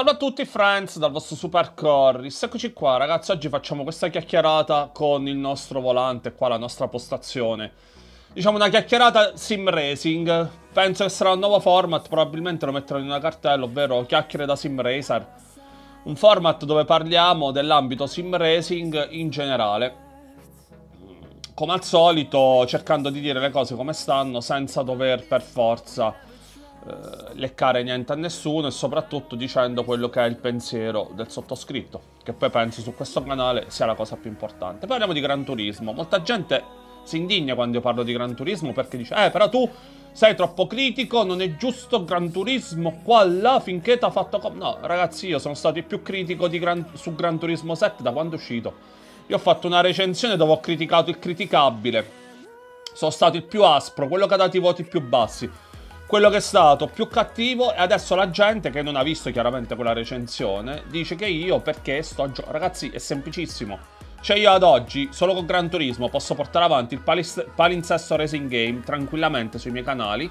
Salve a tutti friends dal vostro Super Corris, eccoci qua ragazzi, oggi facciamo questa chiacchierata con il nostro volante, qua la nostra postazione. Diciamo una chiacchierata sim racing, penso che sarà un nuovo format, probabilmente lo metterò in una cartella, ovvero chiacchiere da sim racer. Un format dove parliamo dell'ambito sim racing in generale. Come al solito cercando di dire le cose come stanno senza dover per forza leccare niente a nessuno e soprattutto dicendo quello che è il pensiero del sottoscritto, che poi penso su questo canale sia la cosa più importante. Parliamo di Gran Turismo. Molta gente si indigna quando io parlo di Gran Turismo perché dice "Eh, però tu sei troppo critico, non è giusto Gran Turismo qua là finché ti ha fatto com-". No, ragazzi, io sono stato il più critico Gran... su Gran Turismo 7 da quando è uscito. Io ho fatto una recensione dove ho criticato il criticabile. Sono stato il più aspro, quello che ha dato i voti più bassi quello che è stato più cattivo e adesso la gente che non ha visto chiaramente quella recensione dice che io perché sto giocando... Ragazzi è semplicissimo. Cioè io ad oggi solo con Gran Turismo posso portare avanti il palinsesto racing game tranquillamente sui miei canali.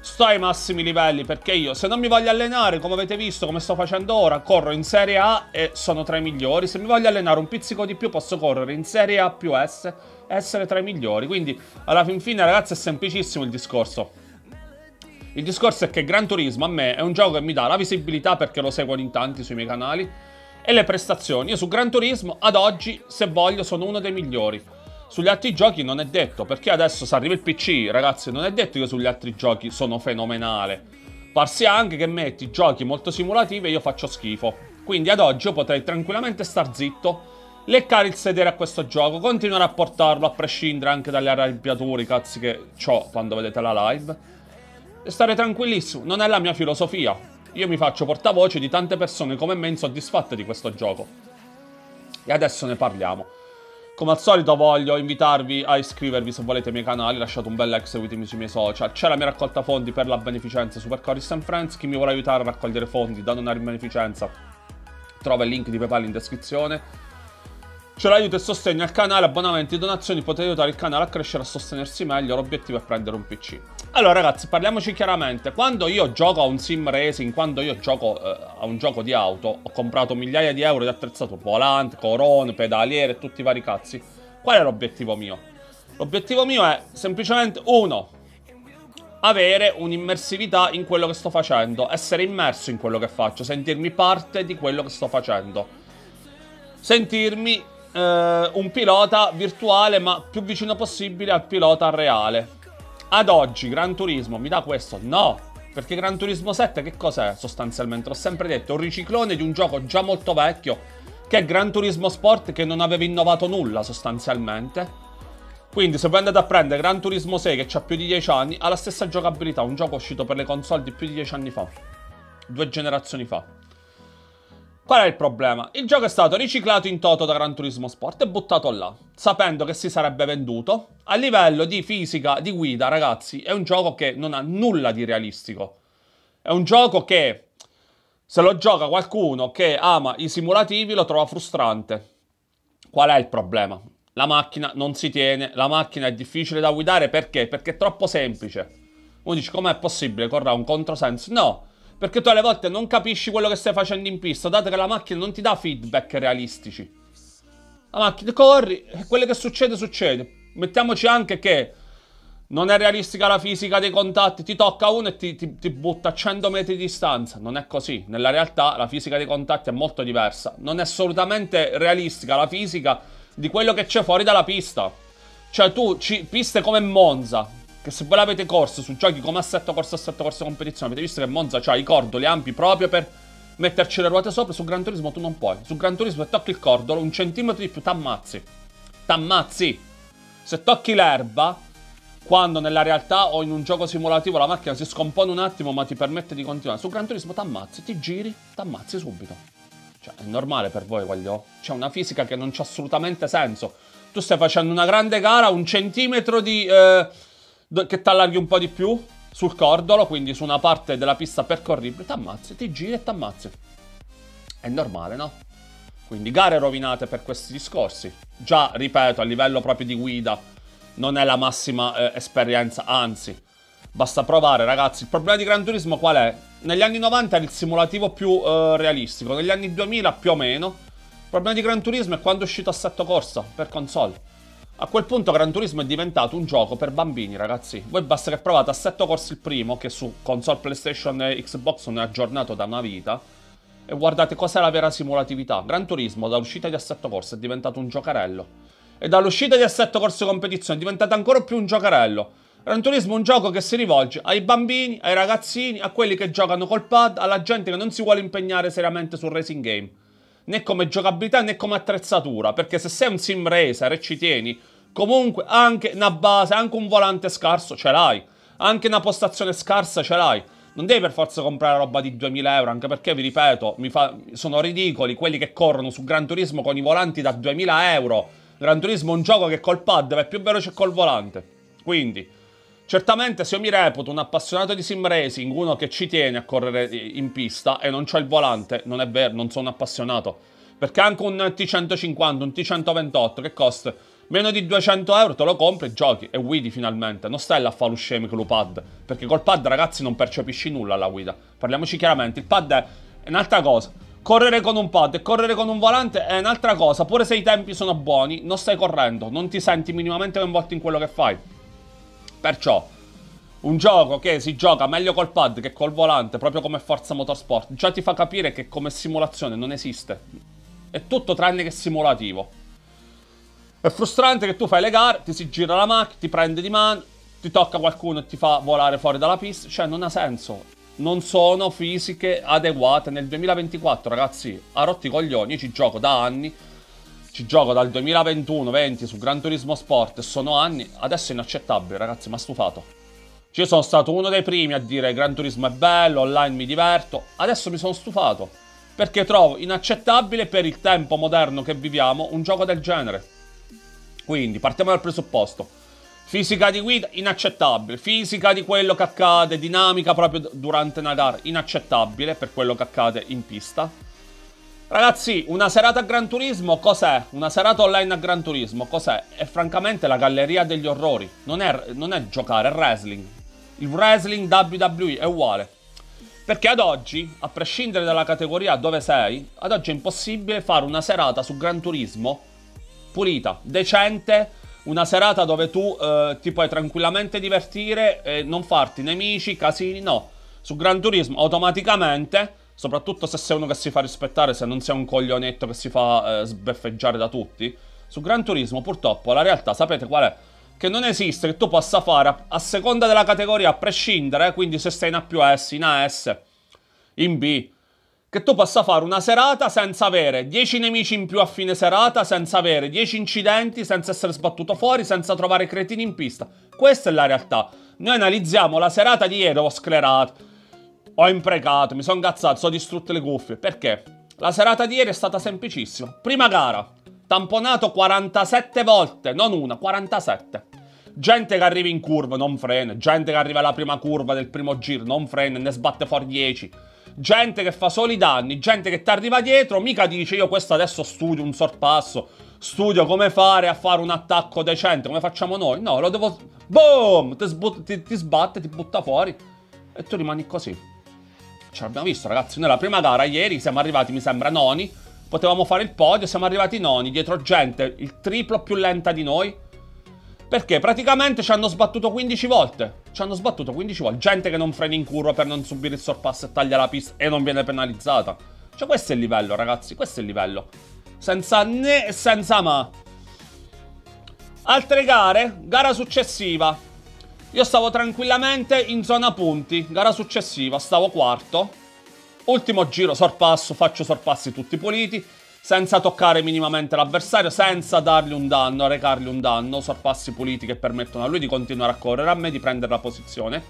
Sto ai massimi livelli perché io se non mi voglio allenare come avete visto come sto facendo ora corro in Serie A e sono tra i migliori. Se mi voglio allenare un pizzico di più posso correre in Serie A più S essere tra i migliori. Quindi alla fin fine ragazzi è semplicissimo il discorso. Il discorso è che Gran Turismo a me è un gioco che mi dà la visibilità perché lo seguono in tanti sui miei canali e le prestazioni. Io su Gran Turismo ad oggi, se voglio, sono uno dei migliori. Sugli altri giochi non è detto, perché adesso se arriva il PC, ragazzi, non è detto che sugli altri giochi sono fenomenale. Parsi anche che metti giochi molto simulativi e io faccio schifo. Quindi ad oggi io potrei tranquillamente star zitto, leccare il sedere a questo gioco, continuare a portarlo a prescindere anche dalle arrabbiature, cazzi che ho quando vedete la live stare tranquillissimo. Non è la mia filosofia. Io mi faccio portavoce di tante persone come me insoddisfatte di questo gioco. E adesso ne parliamo. Come al solito voglio invitarvi a iscrivervi se volete ai miei canali, lasciate un bel like, seguitemi sui miei social. C'è la mia raccolta fondi per la beneficenza Super Coris and Friends. Chi mi vuole aiutare a raccogliere fondi da donare in beneficenza trova il link di PayPal in descrizione. C'è l'aiuto e sostegno al canale, abbonamenti e donazioni, potete aiutare il canale a crescere e a sostenersi meglio, l'obiettivo è prendere un PC. Allora ragazzi, parliamoci chiaramente, quando io gioco a un sim racing, quando io gioco eh, a un gioco di auto, ho comprato migliaia di euro di attrezzato, volante, corone, pedaliere e tutti i vari cazzi, qual è l'obiettivo mio? L'obiettivo mio è semplicemente, uno, avere un'immersività in quello che sto facendo, essere immerso in quello che faccio, sentirmi parte di quello che sto facendo, sentirmi eh, un pilota virtuale ma più vicino possibile al pilota reale. Ad oggi Gran Turismo mi dà questo? No, perché Gran Turismo 7 che cos'è sostanzialmente? L'ho sempre detto, un riciclone di un gioco già molto vecchio che è Gran Turismo Sport che non aveva innovato nulla sostanzialmente. Quindi se voi andate a prendere Gran Turismo 6 che ha più di 10 anni, ha la stessa giocabilità, un gioco uscito per le console di più di 10 anni fa. Due generazioni fa. Qual è il problema? Il gioco è stato riciclato in toto da Gran Turismo Sport e buttato là, sapendo che si sarebbe venduto. A livello di fisica, di guida, ragazzi, è un gioco che non ha nulla di realistico. È un gioco che, se lo gioca qualcuno che ama i simulativi, lo trova frustrante. Qual è il problema? La macchina non si tiene, la macchina è difficile da guidare perché? Perché è troppo semplice. Uno dice, com'è possibile? Correre un controsenso? No! Perché tu alle volte non capisci quello che stai facendo in pista, dato che la macchina non ti dà feedback realistici. La macchina corri e quello che succede, succede. Mettiamoci anche che non è realistica la fisica dei contatti, ti tocca uno e ti, ti, ti, butta a 100 metri di distanza. Non è così. Nella realtà la fisica dei contatti è molto diversa. Non è assolutamente realistica la fisica di quello che c'è fuori dalla pista. Cioè tu, ci, piste come Monza, che se voi l'avete corso su giochi come assetto corso, assetto corso competizione, avete visto che Monza ha i cordoli ampi proprio per metterci le ruote sopra, su Gran Turismo tu non puoi. Su Gran Turismo se tocchi il cordolo, un centimetro di più, t'ammazzi. T'ammazzi. Se tocchi l'erba, quando nella realtà o in un gioco simulativo la macchina si scompone un attimo ma ti permette di continuare, su Gran Turismo t'ammazzi, ti giri, t'ammazzi subito. Cioè, è normale per voi, voglio. C'è una fisica che non c'ha assolutamente senso. Tu stai facendo una grande gara, un centimetro di... Eh, che ti allarghi un po' di più sul cordolo, quindi su una parte della pista percorribile, ti ammazzi, ti giri e ti ammazzi. È normale, no? Quindi gare rovinate per questi discorsi. Già, ripeto, a livello proprio di guida non è la massima eh, esperienza, anzi, basta provare, ragazzi. Il problema di Gran Turismo qual è? negli anni 90 era il simulativo più uh, realistico, negli anni 2000 più o meno. Il problema di Gran Turismo è quando è uscito Assetto Corsa per console. A quel punto Gran Turismo è diventato un gioco per bambini, ragazzi. Voi basta che provate Assetto Corsa il primo, che su console PlayStation e Xbox non è aggiornato da una vita, e guardate cos'è la vera simulatività. Gran Turismo dall'uscita di Assetto Corsa è diventato un giocarello. E dall'uscita di Assetto Corsa Competizione è diventato ancora più un giocarello. Gran Turismo è un gioco che si rivolge ai bambini, ai ragazzini, a quelli che giocano col pad, alla gente che non si vuole impegnare seriamente sul racing game. Né come giocabilità né come attrezzatura. Perché se sei un sim racer e ci tieni, comunque anche una base, anche un volante scarso ce l'hai. Anche una postazione scarsa ce l'hai. Non devi per forza comprare roba di 2000 euro, anche perché, vi ripeto, fa... sono ridicoli quelli che corrono su Gran Turismo con i volanti da 2000 euro. Gran Turismo è un gioco che col pad va più veloce col volante. Quindi, Certamente se io mi reputo un appassionato di sim racing, uno che ci tiene a correre in pista e non c'ho il volante, non è vero, non sono appassionato. Perché anche un T150, un T128 che costa meno di 200 euro te lo compri, giochi e guidi finalmente. Non stai là a fare lo scemi con lo pad. Perché col pad ragazzi non percepisci nulla alla guida. Parliamoci chiaramente, il pad è un'altra cosa. Correre con un pad e correre con un volante è un'altra cosa. Pure se i tempi sono buoni, non stai correndo, non ti senti minimamente coinvolto in quello che fai. Perciò, un gioco che si gioca meglio col pad che col volante, proprio come Forza Motorsport, già ti fa capire che come simulazione non esiste. È tutto tranne che simulativo. È frustrante che tu fai le gare, ti si gira la macchina, ti prende di mano, ti tocca qualcuno e ti fa volare fuori dalla pista. Cioè, non ha senso. Non sono fisiche adeguate nel 2024, ragazzi. Ha rotti i coglioni, io ci gioco da anni ci gioco dal 2021-20 su Gran Turismo Sport sono anni, adesso è inaccettabile ragazzi, mi ha stufato. Io sono stato uno dei primi a dire Gran Turismo è bello, online mi diverto, adesso mi sono stufato. Perché trovo inaccettabile per il tempo moderno che viviamo un gioco del genere. Quindi partiamo dal presupposto. Fisica di guida inaccettabile, fisica di quello che accade, dinamica proprio durante una gara inaccettabile per quello che accade in pista. Ragazzi, una serata a Gran Turismo cos'è? Una serata online a Gran Turismo cos'è? È francamente la galleria degli orrori. Non è, non è giocare, è wrestling. Il wrestling WWE è uguale. Perché ad oggi, a prescindere dalla categoria dove sei, ad oggi è impossibile fare una serata su Gran Turismo pulita, decente, una serata dove tu eh, ti puoi tranquillamente divertire e non farti nemici, casini, no. Su Gran Turismo automaticamente soprattutto se sei uno che si fa rispettare, se non sei un coglionetto che si fa eh, sbeffeggiare da tutti. Su Gran Turismo, purtroppo, la realtà sapete qual è? Che non esiste che tu possa fare a, a seconda della categoria, a prescindere, quindi se stai in A più S, in AS, in B, che tu possa fare una serata senza avere 10 nemici in più a fine serata, senza avere 10 incidenti, senza essere sbattuto fuori, senza trovare cretini in pista. Questa è la realtà. Noi analizziamo la serata di ieri, ho sclerato ho imprecato, mi sono incazzato, sono distrutte le cuffie. Perché? La serata di ieri è stata semplicissima. Prima gara, tamponato 47 volte, non una, 47. Gente che arriva in curva, non frena. Gente che arriva alla prima curva del primo giro, non frena, ne sbatte fuori 10. Gente che fa soli danni, gente che ti arriva dietro, mica dice io questo adesso studio un sorpasso, studio come fare a fare un attacco decente, come facciamo noi. No, lo devo... Boom! Ti, ti, ti sbatte, ti butta fuori e tu rimani così. Ce l'abbiamo visto, ragazzi. Noi la prima gara ieri siamo arrivati, mi sembra, noni. Potevamo fare il podio, siamo arrivati noni, dietro gente il triplo più lenta di noi. Perché praticamente ci hanno sbattuto 15 volte. Ci hanno sbattuto 15 volte. Gente che non frena in curva per non subire il sorpasso e taglia la pista e non viene penalizzata. Cioè questo è il livello, ragazzi. Questo è il livello. Senza né e senza ma. Altre gare. Gara successiva. Io stavo tranquillamente in zona punti. Gara successiva, stavo quarto. Ultimo giro, sorpasso, faccio sorpassi tutti puliti. Senza toccare minimamente l'avversario, senza dargli un danno, recargli un danno. Sorpassi puliti che permettono a lui di continuare a correre, a me di prendere la posizione.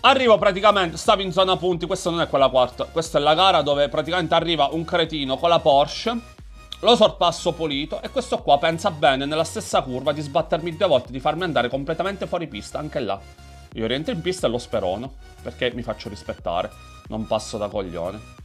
Arrivo praticamente, stavo in zona punti, questa non è quella quarta, questa è la gara dove praticamente arriva un cretino con la Porsche lo sorpasso pulito e questo qua pensa bene nella stessa curva di sbattermi due volte, di farmi andare completamente fuori pista, anche là. Io rientro in pista e lo sperono, perché mi faccio rispettare, non passo da coglione.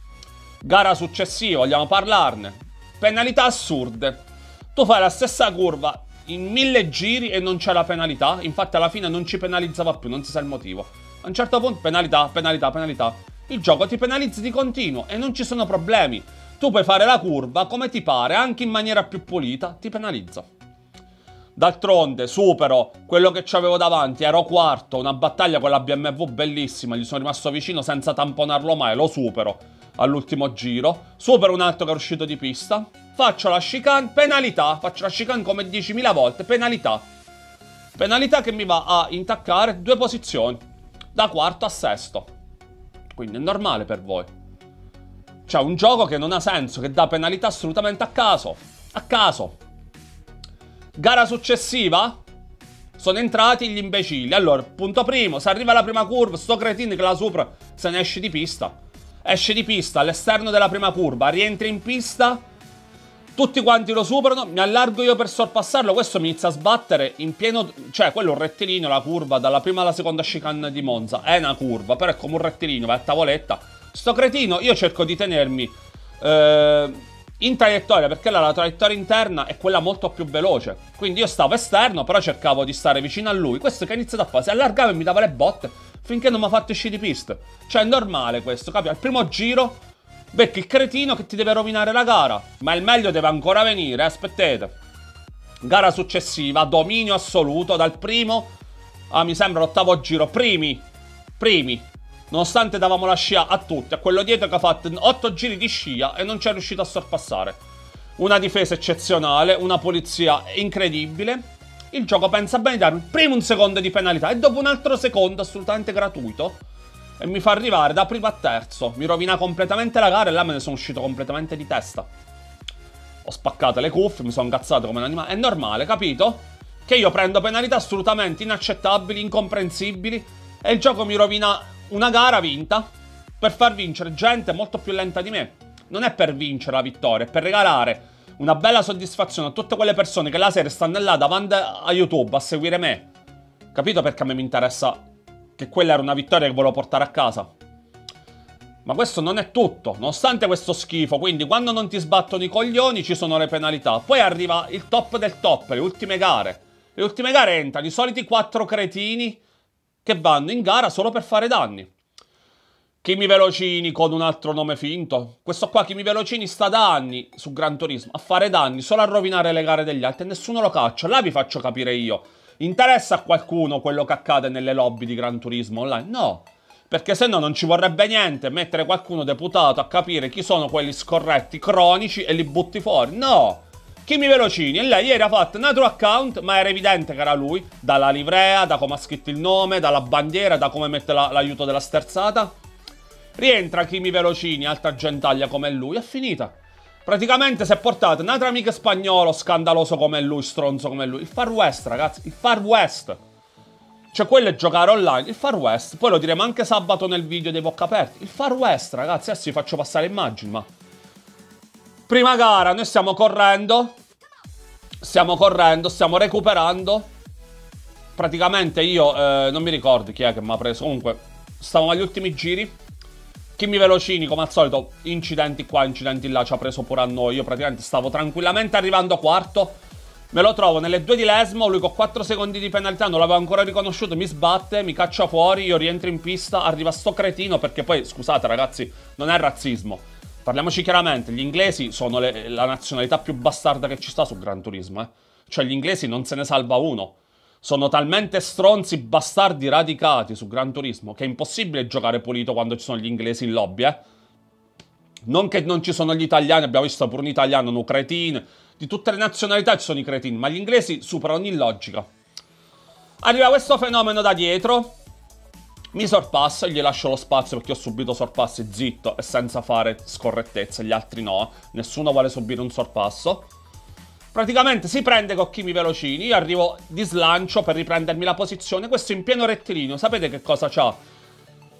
Gara successiva, vogliamo parlarne. Penalità assurde. Tu fai la stessa curva in mille giri e non c'è la penalità, infatti alla fine non ci penalizzava più, non si sa il motivo. A un certo punto, penalità, penalità, penalità. Il gioco ti penalizza di continuo e non ci sono problemi. Tu puoi fare la curva come ti pare, anche in maniera più pulita, ti penalizza. D'altronde supero quello che avevo davanti, ero quarto, una battaglia con la BMW bellissima, gli sono rimasto vicino senza tamponarlo mai, lo supero all'ultimo giro, supero un altro che è uscito di pista, faccio la chicane, penalità, faccio la chicane come 10.000 volte, penalità. Penalità che mi va a intaccare due posizioni, da quarto a sesto. Quindi è normale per voi. C'è un gioco che non ha senso, che dà penalità assolutamente a caso. A caso. Gara successiva? Sono entrati gli imbecilli. Allora, punto primo, se arriva la prima curva, sto cretino che la supera, se ne esce di pista. Esce di pista all'esterno della prima curva, rientra in pista, tutti quanti lo superano, mi allargo io per sorpassarlo, questo mi inizia a sbattere in pieno... Cioè, quello è un rettilineo, la curva, dalla prima alla seconda chicane di Monza. È una curva, però è come un rettilineo, va a tavoletta. Sto cretino, io cerco di tenermi... Eh, in traiettoria, perché la, la traiettoria interna è quella molto più veloce. Quindi io stavo esterno, però cercavo di stare vicino a lui. Questo che ha iniziato a fare, si allargava e mi dava le botte finché non mi ha fatto uscire di pista. Cioè è normale questo, capi? Al primo giro becchi il cretino che ti deve rovinare la gara. Ma il meglio deve ancora venire, eh, aspettate. Gara successiva, dominio assoluto dal primo a mi sembra l'ottavo giro. Primi, primi. Nonostante davamo la scia a tutti, a quello dietro che ha fatto 8 giri di scia e non ci è riuscito a sorpassare. Una difesa eccezionale, una polizia incredibile. Il gioco pensa bene di darmi prima un secondo di penalità e dopo un altro secondo assolutamente gratuito. E mi fa arrivare da primo a terzo. Mi rovina completamente la gara e là me ne sono uscito completamente di testa. Ho spaccato le cuffie, mi sono incazzato come un animale. È normale, capito? Che io prendo penalità assolutamente inaccettabili, incomprensibili e il gioco mi rovina una gara vinta per far vincere gente molto più lenta di me. Non è per vincere la vittoria, è per regalare una bella soddisfazione a tutte quelle persone che la sera stanno là davanti a YouTube a seguire me. Capito perché a me mi interessa che quella era una vittoria che volevo portare a casa? Ma questo non è tutto, nonostante questo schifo, quindi quando non ti sbattono i coglioni ci sono le penalità. Poi arriva il top del top, le ultime gare. Le ultime gare entrano i soliti quattro cretini che vanno in gara solo per fare danni. Kimi Velocini con un altro nome finto. Questo qua, Kimi Velocini, sta da anni su Gran Turismo a fare danni, solo a rovinare le gare degli altri e nessuno lo caccia. Là vi faccio capire io. Interessa a qualcuno quello che accade nelle lobby di Gran Turismo online? No. Perché se no non ci vorrebbe niente mettere qualcuno deputato a capire chi sono quelli scorretti cronici e li butti fuori. No. Kimi Velocini. E lei ieri ha fatto un altro account, ma era evidente che era lui. Dalla livrea, da come ha scritto il nome, dalla bandiera, da come mette l'aiuto la, della sterzata. Rientra Kimi Velocini, altra gentaglia come lui, è finita. Praticamente si è portato un altro amico spagnolo scandaloso come lui, stronzo come lui. Il Far West, ragazzi, il Far West. Cioè, quello è giocare online. Il Far West. Poi lo diremo anche sabato nel video dei bocca aperti. Il Far West, ragazzi. Adesso vi faccio passare immagini, ma... Prima gara, noi stiamo correndo. Stiamo correndo, stiamo recuperando. Praticamente io eh, non mi ricordo chi è che mi ha preso. Comunque, stavamo agli ultimi giri. Kimi Velocini, come al solito, incidenti qua, incidenti là, ci ha preso pure a noi. Io praticamente stavo tranquillamente arrivando quarto. Me lo trovo nelle due di Lesmo, lui con 4 secondi di penalità, non l'avevo ancora riconosciuto, mi sbatte, mi caccia fuori, io rientro in pista, arriva sto cretino, perché poi, scusate ragazzi, non è razzismo. Parliamoci chiaramente, gli inglesi sono le, la nazionalità più bastarda che ci sta su Gran Turismo, eh. Cioè gli inglesi non se ne salva uno. Sono talmente stronzi, bastardi radicati su Gran Turismo che è impossibile giocare pulito quando ci sono gli inglesi in lobby, eh. Non che non ci sono gli italiani, abbiamo visto pure un italiano, un cretino. Di tutte le nazionalità ci sono i cretini, ma gli inglesi superano ogni logica. Arriva questo fenomeno da dietro, mi sorpassa, gli lascio lo spazio perché ho subito sorpassi zitto e senza fare scorrettezze, gli altri no. Nessuno vuole subire un sorpasso. Praticamente si prende con Kimi velocini, io arrivo di slancio per riprendermi la posizione, questo in pieno rettilineo, sapete che cosa c'ha?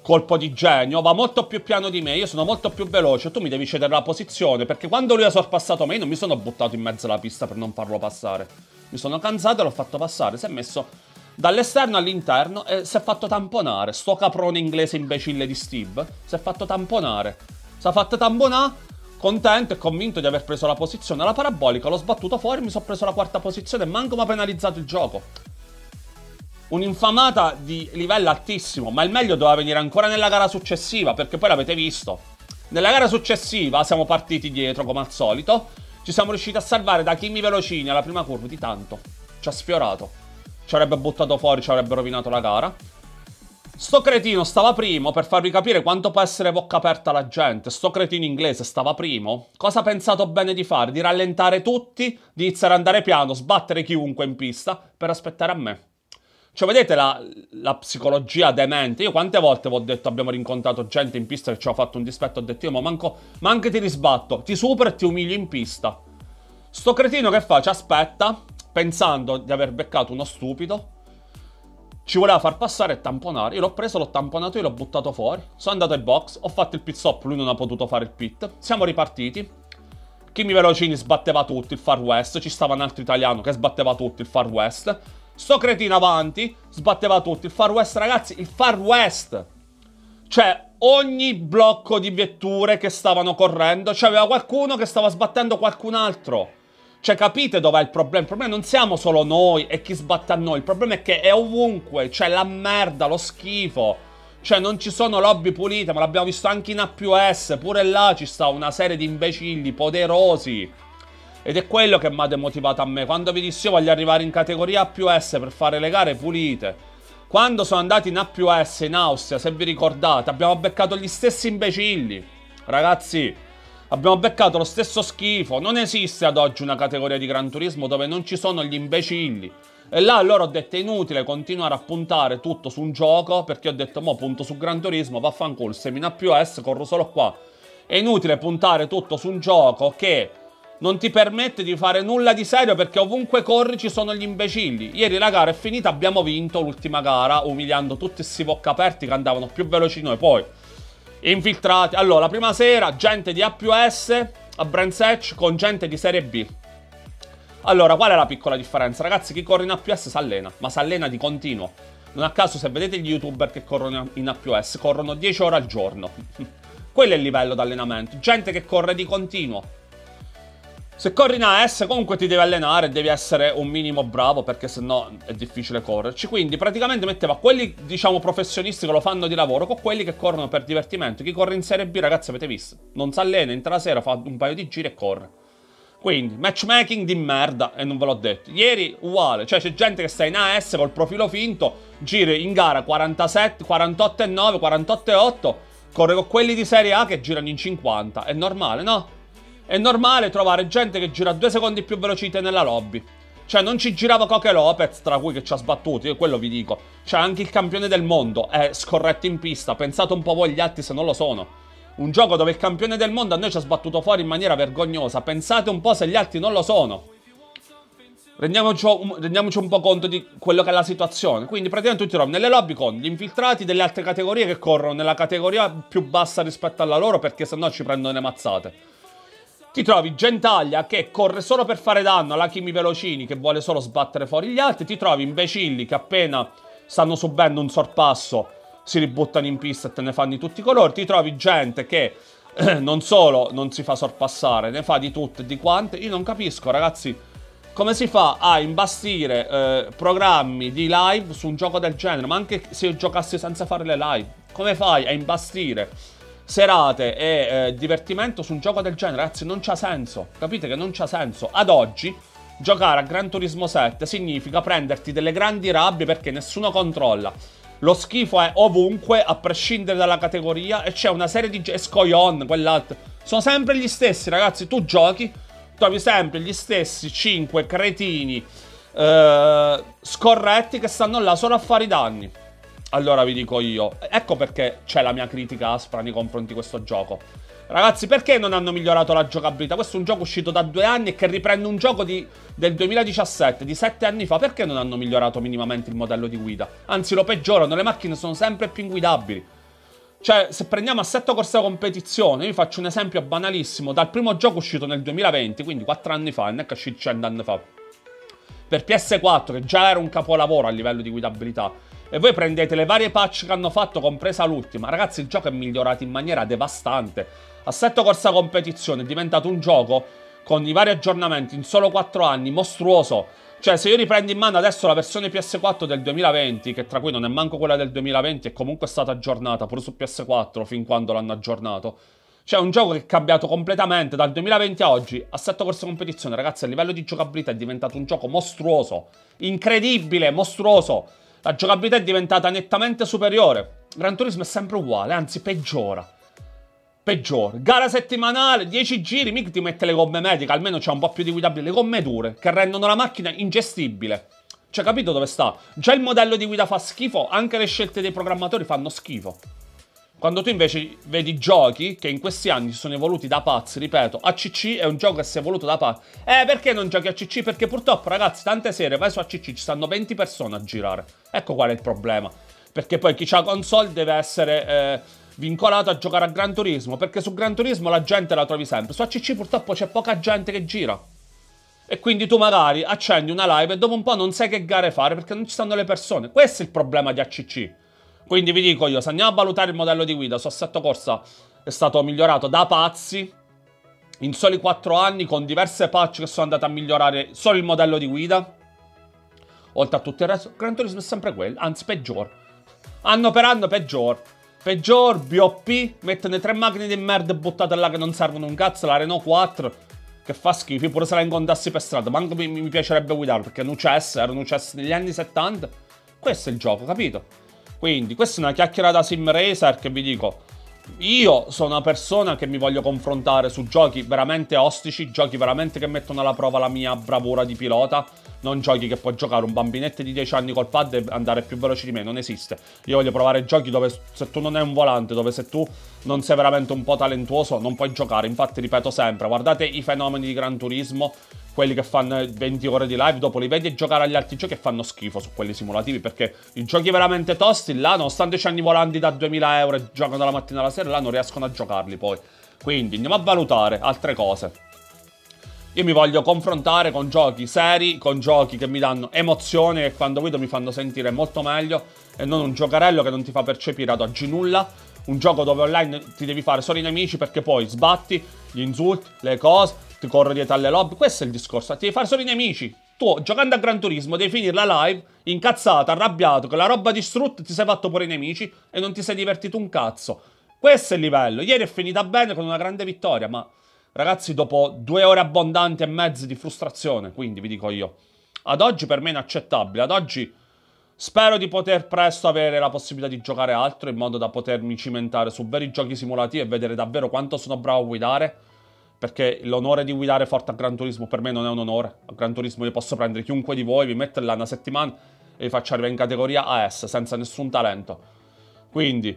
Colpo di genio, va molto più piano di me, io sono molto più veloce, tu mi devi cedere la posizione, perché quando lui ha sorpassato me io non mi sono buttato in mezzo alla pista per non farlo passare. Mi sono cansato e l'ho fatto passare, si è messo dall'esterno all'interno e si è fatto tamponare. Sto caprone inglese imbecille di Steve si è fatto tamponare. Si è fatto tamponare. Contento e convinto di aver preso la posizione alla parabolica, l'ho sbattuto fuori, mi sono preso la quarta posizione e manco mi ha penalizzato il gioco. un'infamata di livello altissimo, ma il meglio doveva venire ancora nella gara successiva, perché poi l'avete visto. Nella gara successiva siamo partiti dietro, come al solito, ci siamo riusciti a salvare da Kimi Velocini alla prima curva di tanto. Ci ha sfiorato. Ci avrebbe buttato fuori, ci avrebbe rovinato la gara. Sto cretino stava primo, per farvi capire quanto può essere bocca aperta la gente. Sto cretino inglese stava primo. Cosa ha pensato bene di fare? Di rallentare tutti, di iniziare ad andare piano, sbattere chiunque in pista per aspettare a me. Cioè, vedete la, la, psicologia demente? Io quante volte vi ho detto abbiamo rincontrato gente in pista che ci ha fatto un dispetto, ho detto io ma manco, ma ti risbatto, ti supero e ti umilio in pista. Sto cretino che fa? Ci aspetta, pensando di aver beccato uno stupido, ci voleva far passare e tamponare. Io l'ho preso, l'ho tamponato, io l'ho buttato fuori. Sono andato ai box, ho fatto il pit stop, lui non ha potuto fare il pit. Siamo ripartiti. Kimi Velocini sbatteva tutti, il Far West. Ci stava un altro italiano che sbatteva tutti, il Far West. Sto cretino avanti, sbatteva tutti. Il Far West, ragazzi, il Far West. Cioè, ogni blocco di vetture che stavano correndo, c'aveva qualcuno che stava sbattendo qualcun altro. Cioè, capite dov'è il problema? Il problema non siamo solo noi e chi sbatte a noi. Il problema è che è ovunque. C'è la merda, lo schifo. Cioè, non ci sono lobby pulite, ma l'abbiamo visto anche in A più. Pure là ci sta una serie di imbecilli poderosi. Ed è quello che mi ha demotivato a me. Quando vi dissi io voglio arrivare in categoria A più per fare le gare pulite. Quando sono andati in A più in Austria, se vi ricordate, abbiamo beccato gli stessi imbecilli. Ragazzi, Abbiamo beccato lo stesso schifo. Non esiste ad oggi una categoria di Gran Turismo dove non ci sono gli imbecilli. E là allora ho detto è inutile continuare a puntare tutto su un gioco perché ho detto mo punto su Gran Turismo, vaffanculo, se mi più S corro solo qua. È inutile puntare tutto su un gioco che non ti permette di fare nulla di serio perché ovunque corri ci sono gli imbecilli. Ieri la gara è finita, abbiamo vinto l'ultima gara umiliando tutti questi bocca aperti che andavano più veloci noi. Poi Infiltrati. Allora, la prima sera, gente di A più S a Brands Hatch con gente di Serie B. Allora, qual è la piccola differenza? Ragazzi, chi corre in A più S si allena, ma si allena di continuo. Non a caso, se vedete gli youtuber che corrono in A più S, corrono 10 ore al giorno. Quello è il livello d'allenamento. Gente che corre di continuo. Se corri in AS comunque ti devi allenare, devi essere un minimo bravo perché sennò è difficile correrci. Quindi praticamente metteva quelli, diciamo, professionisti che lo fanno di lavoro con quelli che corrono per divertimento. Chi corre in Serie B, ragazzi, avete visto? Non si allena, entra la sera, fa un paio di giri e corre. Quindi, matchmaking di merda, e non ve l'ho detto. Ieri, uguale, cioè c'è gente che sta in AS col profilo finto, giri in gara 47, 48 e 9, 48 e 8, corre con quelli di Serie A che girano in 50. È normale, no? È normale trovare gente che gira due secondi più veloci nella lobby. Cioè, non ci girava Coche Lopez, tra cui che ci ha sbattuti, io quello vi dico. Cioè, anche il campione del mondo è scorretto in pista. Pensate un po' voi gli altri se non lo sono. Un gioco dove il campione del mondo a noi ci ha sbattuto fuori in maniera vergognosa. Pensate un po' se gli altri non lo sono. Rendiamoci un, rendiamoci un po' conto di quello che è la situazione. Quindi, praticamente tu ti trovi nelle lobby con gli infiltrati delle altre categorie che corrono nella categoria più bassa rispetto alla loro perché sennò ci prendono le mazzate. Ti trovi Gentaglia che corre solo per fare danno alla Kimi Velocini che vuole solo sbattere fuori gli altri. Ti trovi imbecilli che appena stanno subendo un sorpasso si ributtano in pista e te ne fanno di tutti i colori. Ti trovi gente che eh, non solo non si fa sorpassare, ne fa di tutte e di quante. Io non capisco, ragazzi, come si fa a imbastire eh, programmi di live su un gioco del genere. Ma anche se io giocassi senza fare le live, come fai a imbastire? Serate e eh, divertimento su un gioco del genere, ragazzi, non c'ha senso. Capite che non c'ha senso. Ad oggi, giocare a Gran Turismo 7 significa prenderti delle grandi rabbie perché nessuno controlla. Lo schifo è ovunque, a prescindere dalla categoria, e c'è una serie di... Escoyon, quell'altro. Sono sempre gli stessi, ragazzi. Tu giochi, trovi sempre gli stessi 5 cretini eh, scorretti che stanno là solo a fare i danni. Allora vi dico io, ecco perché c'è la mia critica aspra nei confronti di questo gioco. Ragazzi, perché non hanno migliorato la giocabilità? Questo è un gioco uscito da due anni e che riprende un gioco di, del 2017, di sette anni fa. Perché non hanno migliorato minimamente il modello di guida? Anzi, lo peggiorano, le macchine sono sempre più inguidabili. Cioè, se prendiamo Assetto Corsa Competizione, io vi faccio un esempio banalissimo. Dal primo gioco uscito nel 2020, quindi quattro anni fa, non è che uscito 100 anni fa. Per PS4, che già era un capolavoro a livello di guidabilità e voi prendete le varie patch che hanno fatto, compresa l'ultima. Ragazzi, il gioco è migliorato in maniera devastante. Assetto Corsa Competizione è diventato un gioco con i vari aggiornamenti in solo 4 anni, mostruoso. Cioè, se io riprendo in mano adesso la versione PS4 del 2020, che tra cui non è manco quella del 2020, è comunque stata aggiornata pure su PS4 fin quando l'hanno aggiornato. C'è un gioco che è cambiato completamente dal 2020 a oggi. Assetto corsa competizione, ragazzi, a livello di giocabilità è diventato un gioco mostruoso. Incredibile, mostruoso. La giocabilità è diventata nettamente superiore. Gran Turismo è sempre uguale, anzi peggiora. Peggiore. Gara settimanale, 10 giri, mica ti mette le gomme mediche, almeno c'è un po' più di guidabile. Le gomme dure, che rendono la macchina ingestibile. Cioè, capito dove sta? Già il modello di guida fa schifo, anche le scelte dei programmatori fanno schifo. Quando tu invece vedi giochi che in questi anni sono evoluti da pazzi, ripeto, ACC è un gioco che si è evoluto da pazzi. Eh, perché non giochi ACC? Perché purtroppo, ragazzi, tante serie, vai su ACC, ci stanno 20 persone a girare. Ecco qual è il problema. Perché poi chi ha console deve essere eh, vincolato a giocare a Gran Turismo, perché su Gran Turismo la gente la trovi sempre. Su ACC purtroppo c'è poca gente che gira. E quindi tu magari accendi una live e dopo un po' non sai che gare fare perché non ci stanno le persone. Questo è il problema di ACC. Quindi vi dico io, se andiamo a valutare il modello di guida su Assetto Corsa è stato migliorato da pazzi in soli 4 anni con diverse patch che sono andate a migliorare solo il modello di guida. Oltre a tutto il resto, Gran Turismo è sempre quello, anzi peggior. Anno per anno peggior. Peggior, BOP, mettono tre macchine di merda buttate là che non servono un cazzo, la Renault 4 che fa schifo, pure se la incontrassi per strada, manco mi, mi piacerebbe guidare perché è un UCS, era un UCS negli anni 70. Questo è il gioco, capito? Quindi, questa è una chiacchierata sim racer che vi dico. Io sono una persona che mi voglio confrontare su giochi veramente ostici, giochi veramente che mettono alla prova la mia bravura di pilota, non giochi che può giocare un bambinetto di 10 anni col pad e andare più veloce di me, non esiste. Io voglio provare giochi dove se tu non hai un volante, dove se tu non sei veramente un po' talentuoso, non puoi giocare. Infatti, ripeto sempre, guardate i fenomeni di Gran Turismo, quelli che fanno 20 ore di live, dopo li vedi giocare agli altri giochi e fanno schifo su quelli simulativi, perché i giochi veramente tosti là, nonostante c'hanno i volanti da 2000 euro e giocano dalla mattina alla sera, là non riescono a giocarli poi. Quindi andiamo a valutare altre cose. Io mi voglio confrontare con giochi seri, con giochi che mi danno emozione e quando vedo mi fanno sentire molto meglio e non un giocarello che non ti fa percepire ad oggi nulla. Un gioco dove online ti devi fare solo i nemici perché poi sbatti, gli insulti, le cose, ti corro dietro alle lobby. Questo è il discorso. Ti devi fare solo i nemici. Tu, giocando a Gran Turismo, devi finire la live incazzato, arrabbiato, che la roba distrutta ti sei fatto pure i nemici e non ti sei divertito un cazzo. Questo è il livello. Ieri è finita bene con una grande vittoria, ma ragazzi, dopo due ore abbondanti e mezze di frustrazione, quindi vi dico io, ad oggi per me è inaccettabile. Ad oggi spero di poter presto avere la possibilità di giocare altro in modo da potermi cimentare su veri giochi simulativi e vedere davvero quanto sono bravo a guidare perché l'onore di guidare forte a Gran Turismo per me non è un onore. A Gran Turismo io posso prendere chiunque di voi, vi mettere là una settimana e vi faccio arrivare in categoria AS senza nessun talento. Quindi,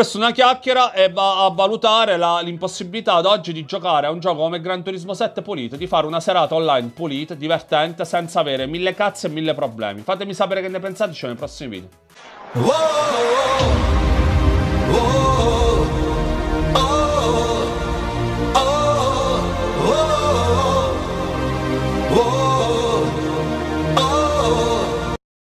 questa è una chiacchiera e va a valutare l'impossibilità ad oggi di giocare a un gioco come Gran Turismo 7 pulito, di fare una serata online pulita, divertente, senza avere mille cazzi e mille problemi. Fatemi sapere che ne pensate, ci vediamo nei prossimi video. Whoa, whoa, whoa.